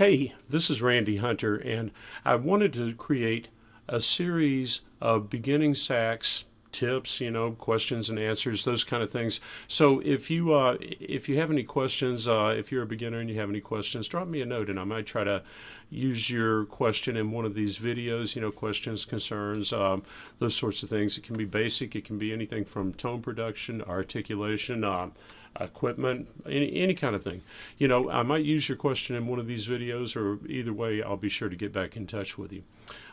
Hey, this is Randy Hunter, and I wanted to create a series of beginning sax tips, you know, questions and answers, those kind of things. So if you uh, if you have any questions, uh, if you're a beginner and you have any questions, drop me a note, and I might try to use your question in one of these videos. You know, questions, concerns, um, those sorts of things. It can be basic. It can be anything from tone production, articulation. Uh, equipment, any, any kind of thing. You know, I might use your question in one of these videos, or either way, I'll be sure to get back in touch with you.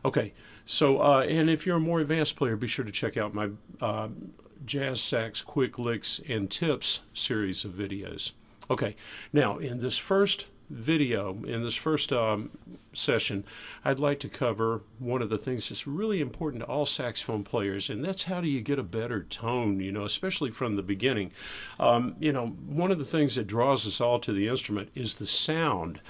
Okay, so, uh, and if you're a more advanced player, be sure to check out my uh, Jazz Sax Quick Licks and Tips series of videos. Okay, now in this first video, in this first um, session, I'd like to cover one of the things that's really important to all saxophone players, and that's how do you get a better tone, you know, especially from the beginning. Um, you know, one of the things that draws us all to the instrument is the sound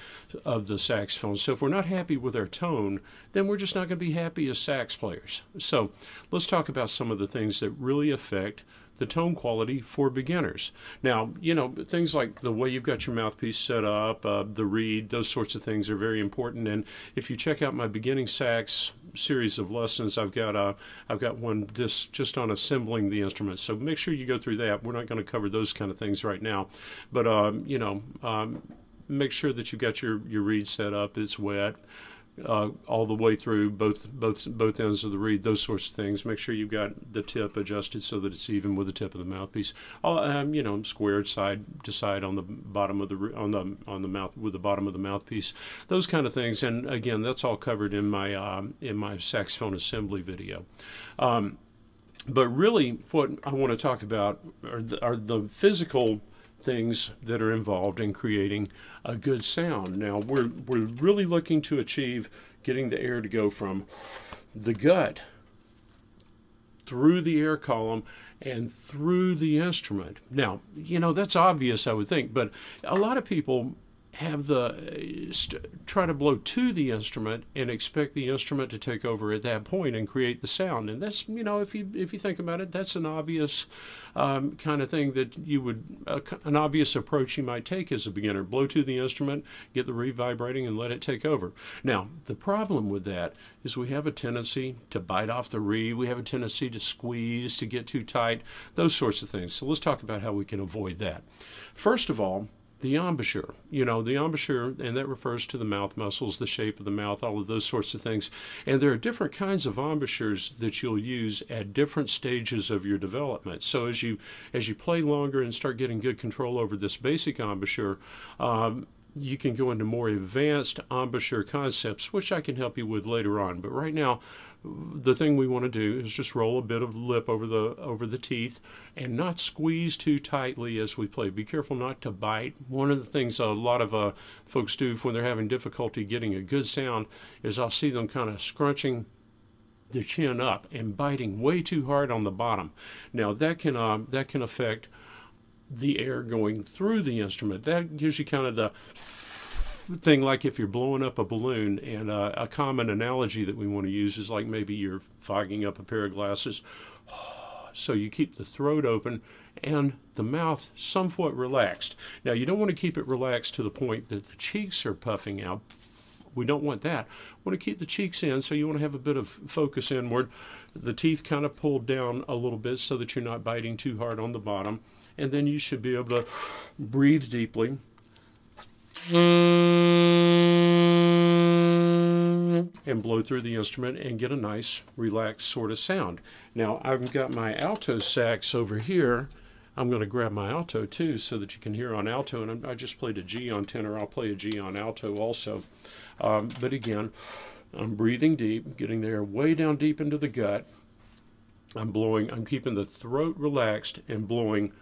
of the saxophone. So if we're not happy with our tone, then we're just not going to be happy as sax players. So let's talk about some of the things that really affect the tone quality for beginners. Now, you know, things like the way you've got your mouthpiece set up, uh, the reed, those sorts of things are very important. And if you check out my beginning sax series of lessons, I've got a, I've got one just just on assembling the instrument. So make sure you go through that. We're not going to cover those kind of things right now, but um, you know. Um, make sure that you've got your, your reed set up, it's wet uh, all the way through both both both ends of the reed, those sorts of things. Make sure you've got the tip adjusted so that it's even with the tip of the mouthpiece. um, you know, squared side to side on the bottom of the on the on the mouth with the bottom of the mouthpiece. Those kind of things. And again, that's all covered in my um, in my saxophone assembly video. Um, but really, what I want to talk about are the, are the physical things that are involved in creating a good sound. Now, we're, we're really looking to achieve getting the air to go from the gut through the air column and through the instrument. Now, you know, that's obvious, I would think, but a lot of people have the try to blow to the instrument and expect the instrument to take over at that point and create the sound. And that's you know if you if you think about it that's an obvious um, kind of thing that you would uh, an obvious approach you might take as a beginner. Blow to the instrument get the reed vibrating and let it take over. Now the problem with that is we have a tendency to bite off the reed. We have a tendency to squeeze to get too tight those sorts of things. So let's talk about how we can avoid that. First of all the embouchure. You know, the embouchure, and that refers to the mouth muscles, the shape of the mouth, all of those sorts of things. And there are different kinds of embouchures that you'll use at different stages of your development. So as you as you play longer and start getting good control over this basic embouchure, um, you can go into more advanced embouchure concepts, which I can help you with later on. But right now, the thing we want to do is just roll a bit of lip over the over the teeth and not squeeze too tightly as we play. Be careful not to bite. One of the things a lot of uh, folks do when they're having difficulty getting a good sound is I'll see them kind of scrunching the chin up and biting way too hard on the bottom. Now that can uh, that can affect the air going through the instrument. That gives you kind of the thing like if you're blowing up a balloon, and uh, a common analogy that we want to use is like maybe you're fogging up a pair of glasses. So you keep the throat open and the mouth somewhat relaxed. Now you don't want to keep it relaxed to the point that the cheeks are puffing out. We don't want that. We want to keep the cheeks in, so you want to have a bit of focus inward. The teeth kind of pulled down a little bit so that you're not biting too hard on the bottom. And then you should be able to breathe deeply and blow through the instrument and get a nice relaxed sort of sound. Now I've got my alto sax over here. I'm going to grab my alto too so that you can hear on alto and I just played a G on tenor. I'll play a G on alto also. Um, but again, I'm breathing deep, getting there way down deep into the gut. I'm blowing, I'm keeping the throat relaxed and blowing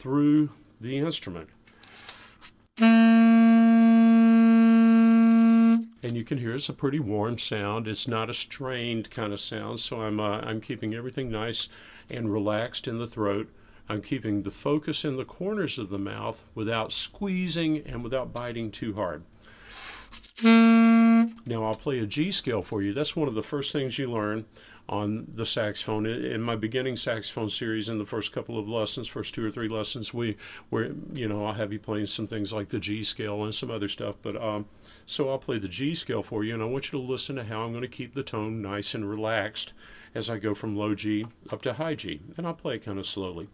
through the instrument. and you can hear it's a pretty warm sound. It's not a strained kind of sound, so I'm uh, I'm keeping everything nice and relaxed in the throat. I'm keeping the focus in the corners of the mouth without squeezing and without biting too hard. Now I'll play a G scale for you. That's one of the first things you learn on the saxophone. In my beginning saxophone series, in the first couple of lessons, first two or three lessons, we were, you know, I'll have you playing some things like the G scale and some other stuff. But um, so I'll play the G scale for you, and I want you to listen to how I'm going to keep the tone nice and relaxed as I go from low G up to high G, and I'll play it kind of slowly.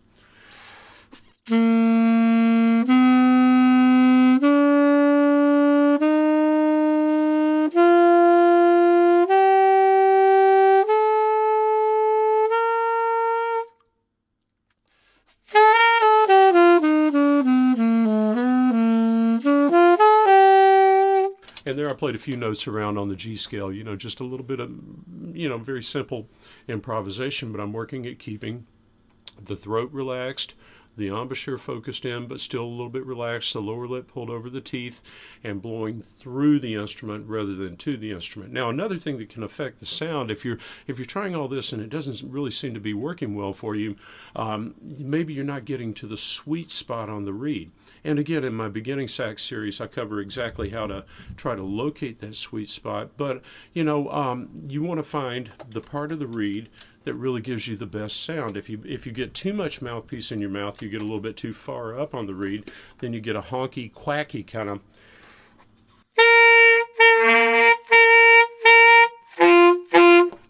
Played a few notes around on the G scale, you know, just a little bit of, you know, very simple improvisation, but I'm working at keeping the throat relaxed, the embouchure focused in but still a little bit relaxed, the lower lip pulled over the teeth, and blowing through the instrument rather than to the instrument. Now, another thing that can affect the sound, if you're if you're trying all this and it doesn't really seem to be working well for you, um, maybe you're not getting to the sweet spot on the reed. And again, in my beginning sax series, I cover exactly how to try to locate that sweet spot. But you know, um, you want to find the part of the reed that really gives you the best sound. If you if you get too much mouthpiece in your mouth, you get a little bit too far up on the reed, then you get a honky, quacky kind of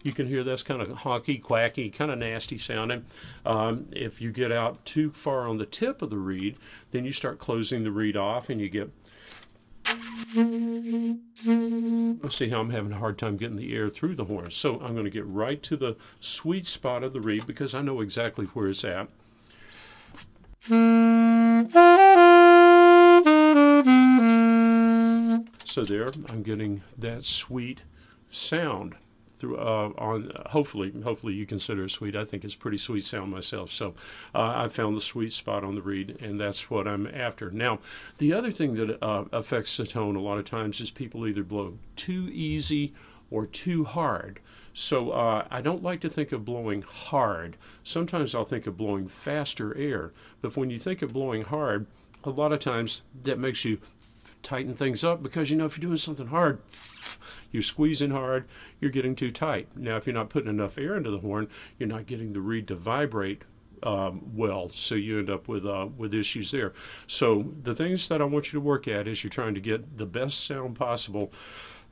you can hear that's kind of honky, quacky, kind of nasty sounding. Um, if you get out too far on the tip of the reed, then you start closing the reed off and you get see how I'm having a hard time getting the air through the horn. So I'm going to get right to the sweet spot of the reed because I know exactly where it's at. So there, I'm getting that sweet sound through uh, on hopefully hopefully you consider it sweet. I think it's pretty sweet sound myself. So uh, I found the sweet spot on the reed, and that's what I'm after. Now, the other thing that uh, affects the tone a lot of times is people either blow too easy or too hard. So uh, I don't like to think of blowing hard. Sometimes I'll think of blowing faster air. But when you think of blowing hard, a lot of times that makes you tighten things up because you know if you're doing something hard, you're squeezing hard, you're getting too tight. Now, if you're not putting enough air into the horn, you're not getting the reed to vibrate um, well, so you end up with uh, with issues there. So the things that I want you to work at is you're trying to get the best sound possible,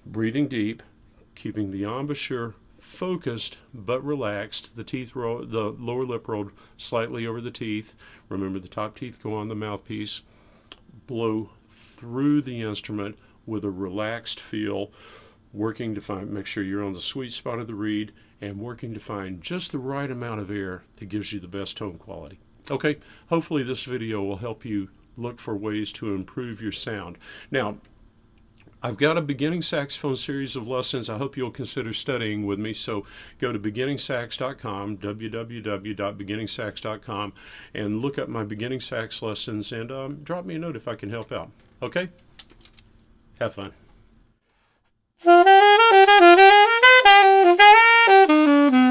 breathing deep, keeping the embouchure focused but relaxed. The teeth roll, the lower lip rolled slightly over the teeth. Remember the top teeth go on the mouthpiece. Blow through the instrument with a relaxed feel, working to find, make sure you're on the sweet spot of the reed, and working to find just the right amount of air that gives you the best tone quality. Okay, hopefully this video will help you look for ways to improve your sound. Now, I've got a beginning saxophone series of lessons I hope you'll consider studying with me. So go to beginningsax.com, www.beginningsax.com, and look up my beginning sax lessons and um, drop me a note if I can help out. Okay? Have fun.